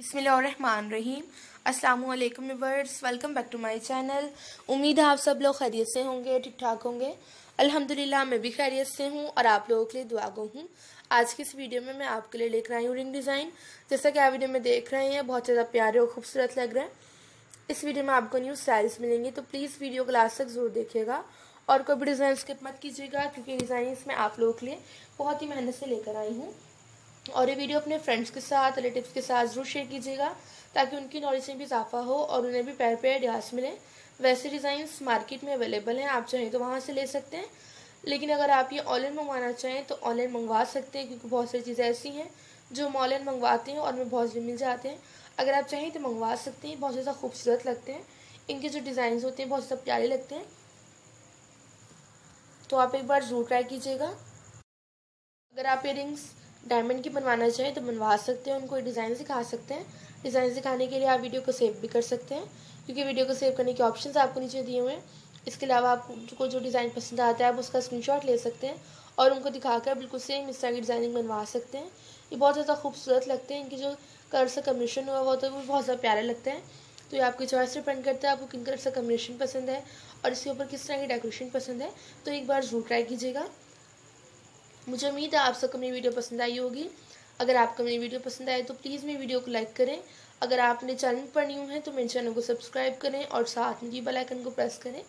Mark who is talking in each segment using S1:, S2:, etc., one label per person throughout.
S1: रहीम अस्सलाम वालेकुम viewers, welcome back to my channel. उम्मीद है आप सब लोग खैरियत से होंगे ठीक ठाक होंगे। अल्हम्दुलिल्लाह, मैं भी खैरियत से हूँ और आप लोगों के लिए दुआ गो हूँ। आज की इस वीडियो में मैं आपके लिए लेकर आई हूँ रिंग डिज़ाइन। जैसा कि आप वीडियो में देख रहे हैं, बहुत ज़्यादा प्यारे और खूबसूरत लग रहे हैं। इस वीडियो में आपको न्यू स्टाइल्स मिलेंगे तो प्लीज़ वीडियो को लास्ट तक ज़रूर देखिएगा। और कोई भी डिज़ाइन स्किप मत कीजिएगा, क्योंकि डिज़ाइन में आप लोगों के लिए बहुत ही मेहनत से लेकर आई हूँ। और ये वीडियो अपने फ्रेंड्स के साथ रिलेटिव्स के साथ ज़रूर शेयर कीजिएगा, ताकि उनकी नॉलेज में भी इजाफा हो और उन्हें भी पैर पे आइडियाज़ मिले। वैसे डिज़ाइंस मार्केट में अवेलेबल हैं, आप चाहें तो वहाँ से ले सकते हैं। लेकिन अगर आप ये ऑनलाइन मंगवाना चाहें तो ऑनलाइन मंगवा सकते हैं, क्योंकि बहुत सारी चीज़ें ऐसी हैं जो हम ऑनलाइन मंगवाते हैं और हमें बहुत जल्दी मिल जाते हैं। अगर आप चाहें तो मंगवा सकते हैं, बहुत ज़्यादा खूबसूरत लगते हैं। इनके जो डिज़ाइन होते हैं, बहुत ज़्यादा प्यारे लगते हैं। तो आप एक बार ज़रूर ट्राई कीजिएगा। अगर आप ये रिंग्स डायमंड की बनवाना चाहें तो बनवा सकते हैं, उनको डिज़ाइन सिखा सकते हैं। डिज़ाइन सिखाने के लिए आप वीडियो को सेव भी कर सकते हैं, क्योंकि वीडियो को सेव करने के ऑप्शन आपको नीचे दिए हुए हैं। इसके अलावा आपको जो डिज़ाइन पसंद आता है, आप उसका स्क्रीन ले सकते हैं और उनको दिखाकर बिल्कुल सेम इस तरह की डिज़ाइनिंग बनवा सकते हैं। ये बहुत ज़्यादा खूबसूरत लगते हैं, इनकी जो कलर से कम्बिनेशन हुआ, वो बहुत ज़्यादा प्यारे लगते हैं। तो ये आपकी चॉइस डिपेंड करता है, आपको किन कलर से कम्बिनेशन पसंद है और इसके ऊपर किस तरह की डेकोरेशन पसंद है। तो एक बार ज़रूर ट्राई कीजिएगा। मुझे उम्मीद है आप सबको मेरी वीडियो पसंद आई होगी। अगर आपको मेरी वीडियो पसंद आए तो प्लीज़ मेरी वीडियो को लाइक करें। अगर आप मेरे चैनल पर न्यू हैं तो मेरे चैनल को सब्सक्राइब करें और साथ में बेल आइकन को प्रेस करें,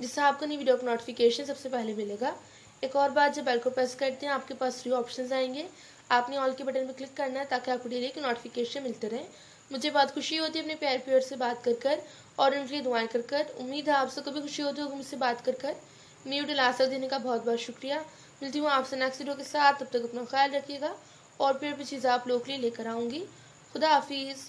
S1: जिससे आपको नई वीडियो का नोटिफिकेशन सबसे पहले मिलेगा। एक और बात, जब बेल को प्रेस करते हैं, आपके पास थ्री ऑप्शन आएँगे। आपने ऑल के बटन पर क्लिक करना है ताकि आपको डेली की नोटिफिकेशन मिलते रहें। मुझे बहुत खुशी होती है अपने प्यार प्यार से बात कर कर और उनके लिए दुआएँ कर कर। उम्मीद है आप सबको भी खुशी होती होगी मुझसे बात कर कर। मेरी वीडियो लास्ट तक देने का बहुत बहुत शुक्रिया। मिलती हूँ आपसे नेक्स्ट वीडियो के साथ। तब तक अपना ख्याल रखिएगा। और फिर भी चीज़ आप लोग के लिए लेकर आऊँगी। खुदा हाफिज़।